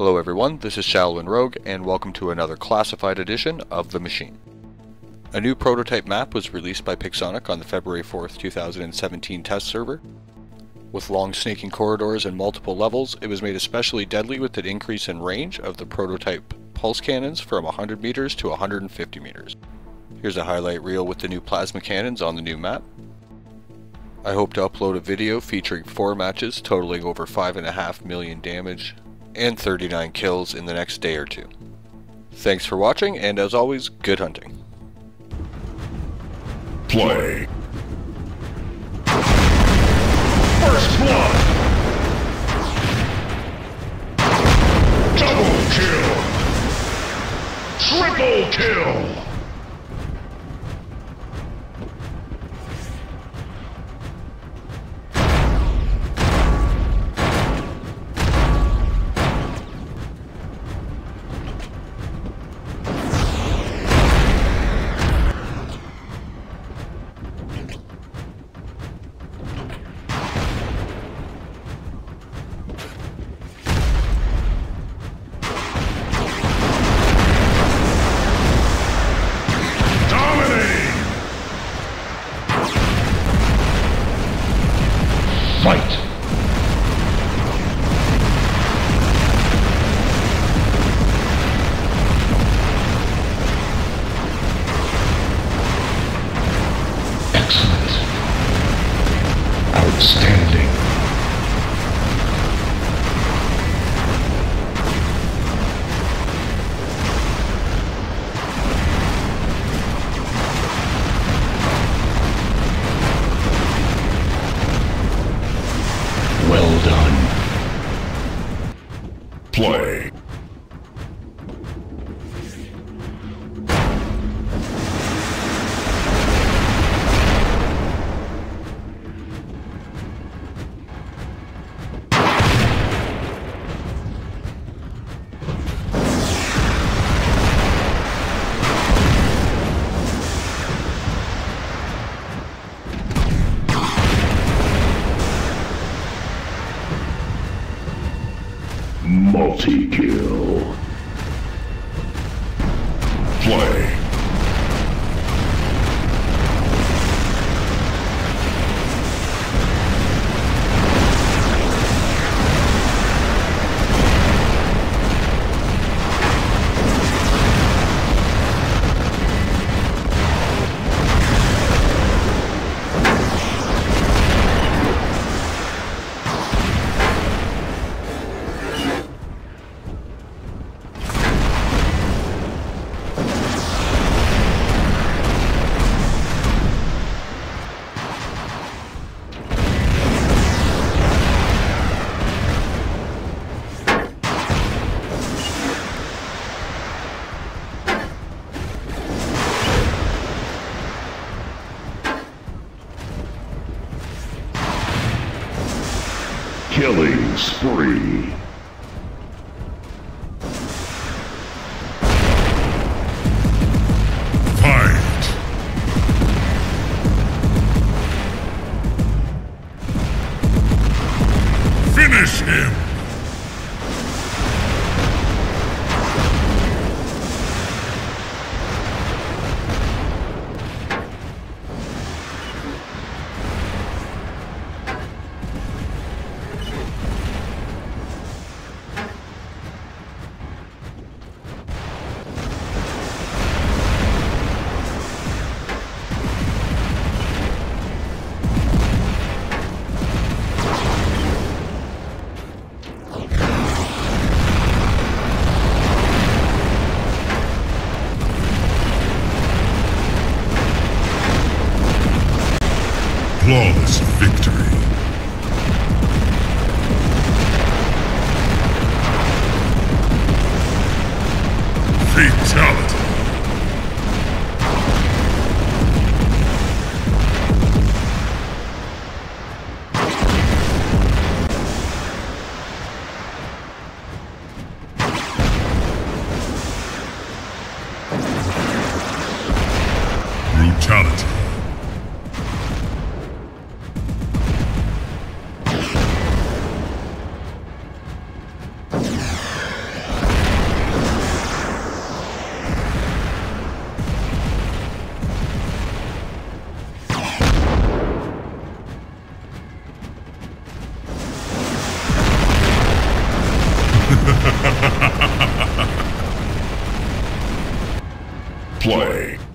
Hello everyone, this is Shaolin Rogue, and welcome to another classified edition of The Machine. A new prototype map was released by Pixonic on the February 4th, 2017 test server. With long snaking corridors and multiple levels, it was made especially deadly with an increase in range of the prototype pulse cannons from 100 meters to 150 meters. Here's a highlight reel with the new plasma cannons on the new map. I hope to upload a video featuring 4 matches totaling over 5.5 million damage and 39 kills in the next day or two. Thanks for watching, and as always, good hunting. Play. First blood. Double kill. Triple kill. Outstanding. Multi-kill. Play. Spree. Fight. Finish him. Flawless victory. Fatality. Brutality. Play.